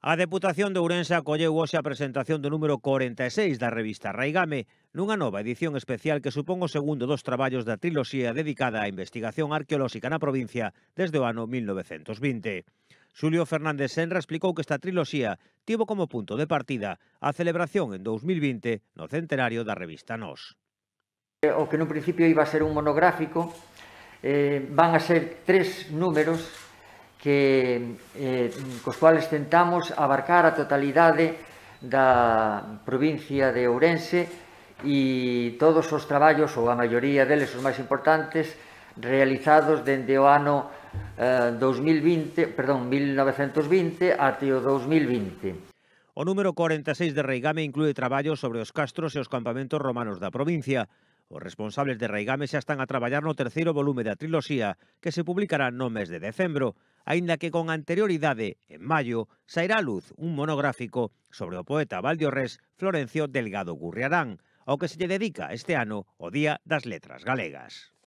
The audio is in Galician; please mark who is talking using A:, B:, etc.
A: A Deputación de Ourense acolleu hoxe a presentación do número 46 da revista Raigame nunha nova edición especial que supón o segundo dos traballos da triloxía dedicada á investigación arqueolóxica na provincia desde o ano 1920. Xulio Fernández Senra explicou que esta triloxía tivo como punto de partida a celebración en 2020 no centenario da revista Nós.
B: Eh, o que no principio iba a ser un monográfico, eh, van a ser tres números que eh, cos cuales tentamos abarcar a totalidade da provincia de Ourense e todos os traballos, ou a maioría deles os máis importantes, realizados dende o ano eh, 2020, perdón, 1920 até o 2020.
A: O número 46 de Reigame inclúe traballos sobre os castros e os campamentos romanos da provincia. Os responsables de Reigame xa están a traballar no terceiro volume da triloxía, que se publicará no mes de decembro aínda que con anterioridade, en maio, sairá a luz un monográfico sobre o poeta valdiorrés Florencio Delgado Gurriarán, ao que se lle dedica este ano o Día das Letras Galegas.